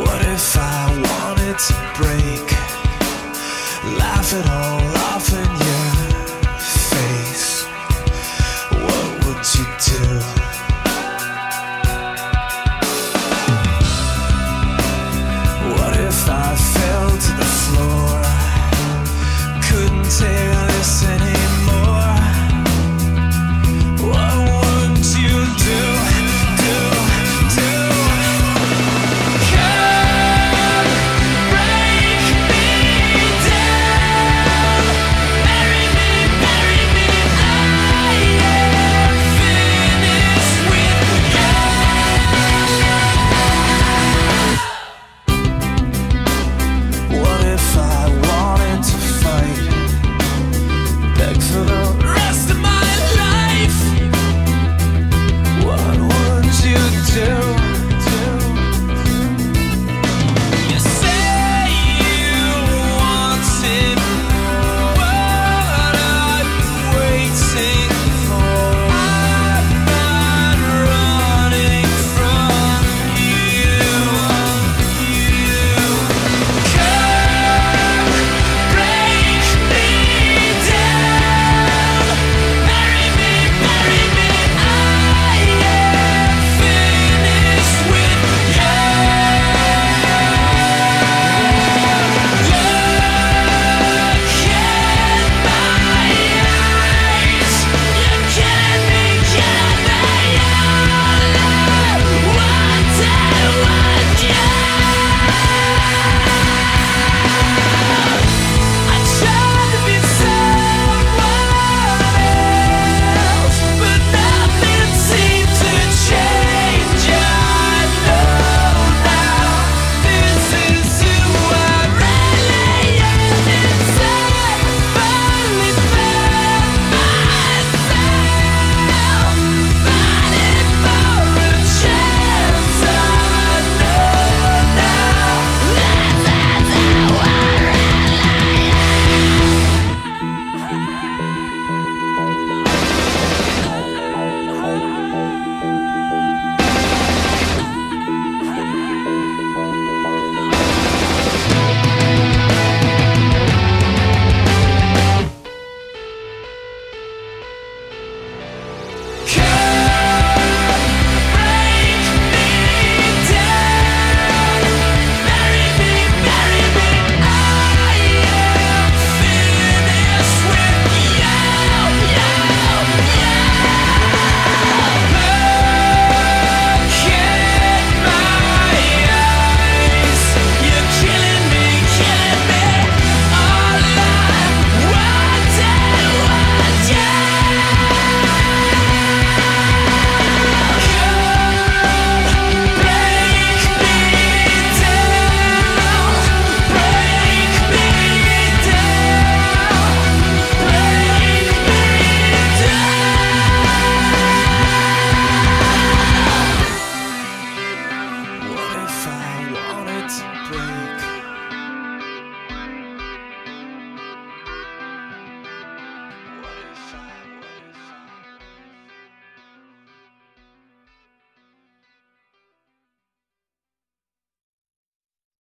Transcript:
What if I wanted to break? Laugh at all